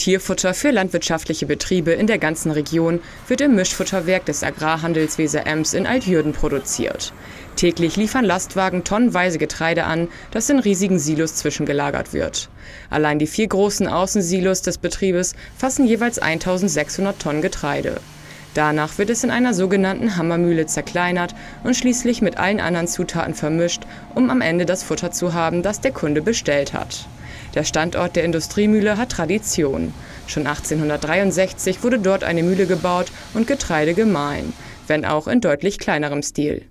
Tierfutter für landwirtschaftliche Betriebe in der ganzen Region wird im Mischfutterwerk des Agrarhandels Weser Ems in Altjürden produziert. Täglich liefern Lastwagen tonnenweise Getreide an, das in riesigen Silos zwischengelagert wird. Allein die vier großen Außensilos des Betriebes fassen jeweils 1600 Tonnen Getreide. Danach wird es in einer sogenannten Hammermühle zerkleinert und schließlich mit allen anderen Zutaten vermischt, um am Ende das Futter zu haben, das der Kunde bestellt hat. Der Standort der Industriemühle hat Tradition. Schon 1863 wurde dort eine Mühle gebaut und Getreide gemahlen, wenn auch in deutlich kleinerem Stil.